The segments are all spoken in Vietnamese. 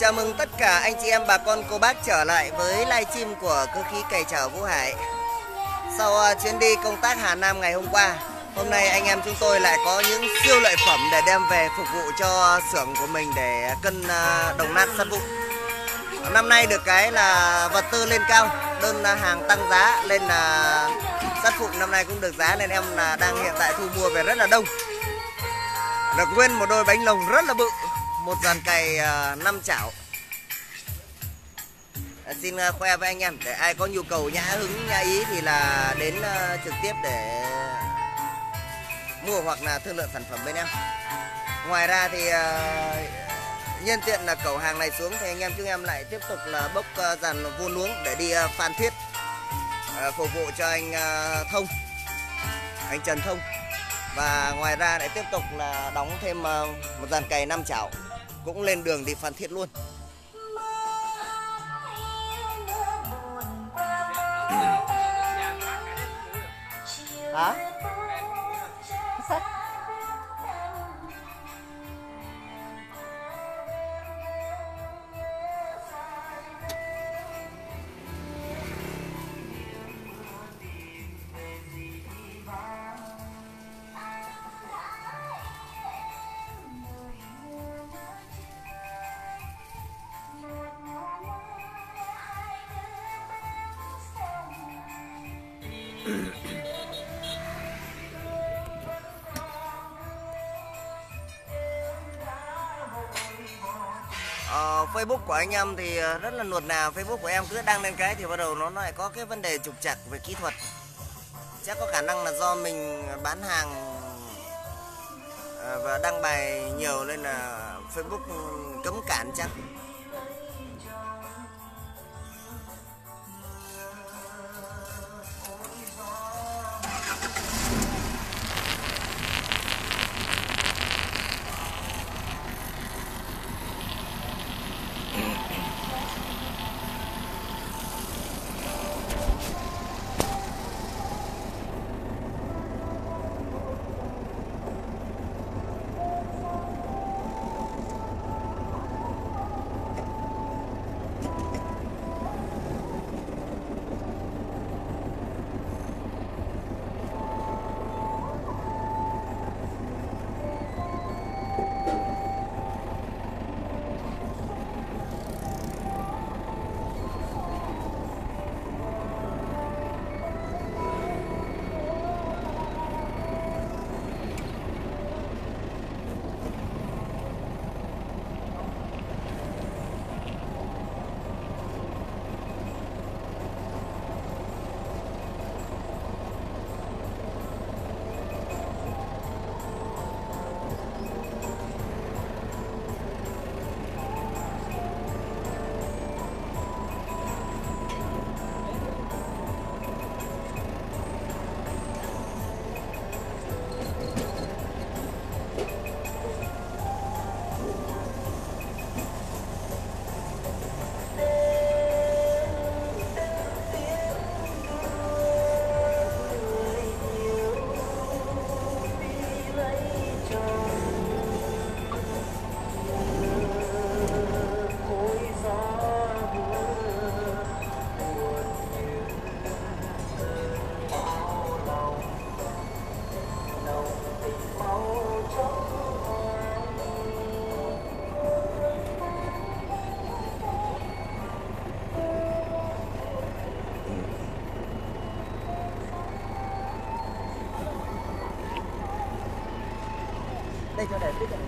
Chào mừng tất cả anh chị em bà con cô bác trở lại với livestream của cơ khí cày chở Vũ Hải. Sau à, chuyến đi công tác Hà Nam ngày hôm qua, hôm nay anh em chúng tôi lại có những siêu lợi phẩm để đem về phục vụ cho xưởng của mình để cân à, đồng nát sắt vụn. Năm nay được cái là vật tư lên cao, đơn à, hàng tăng giá lên là sắt vụn năm nay cũng được giá nên em là đang hiện tại thu mua về rất là đông. Được nguyên một đôi bánh lồng rất là bự một dàn cày ờ, 5 chảo. À, xin ờ, khoe với anh em để ai có nhu cầu nhã hứng nhã ý thì là đến trực tiếp để mua hoặc là thương lượng sản phẩm bên em. Ngoài ra thì nhân tiện là cầu hàng này xuống thì anh em chúng em lại tiếp tục là bốc dàn vuông luống để đi phan thiết phục vụ cho anh thông anh trần thông. Và ngoài ra lại tiếp tục là đóng thêm một dàn cày 5 chảo cũng lên đường đi Phan Thiết luôn. Hả? Ờ, Facebook của anh em thì ờ, rất là nuột nà. Facebook của em cứ đăng lên cái thì bắt đầu nó lại có cái vấn đề trục trặc về kỹ thuật chắc có khả năng là do mình bán hàng ờ, và đăng bài nhiều nên là Facebook ừ, cấm cản chắc cho đẹp biết ra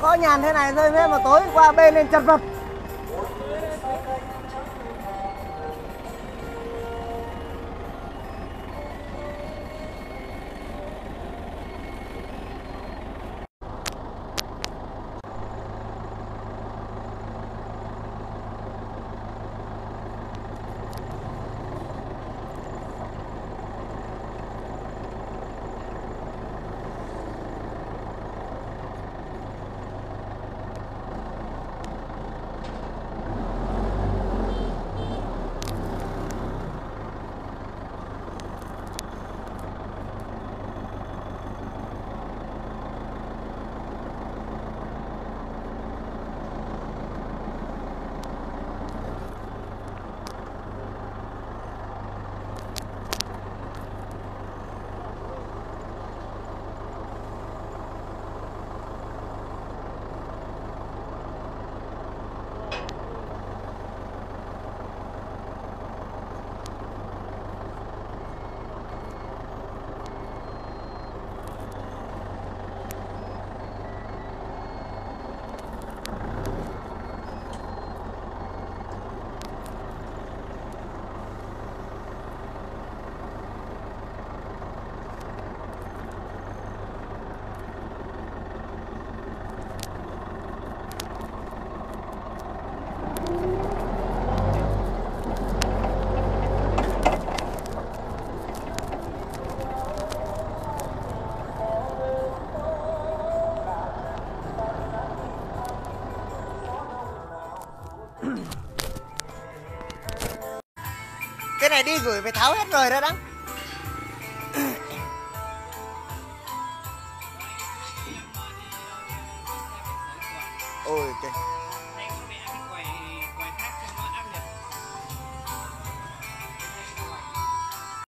có nhàn thế này thôi thế mà tối qua bên lên chật vật. Cái này đi gửi phải tháo hết rồi đó đắng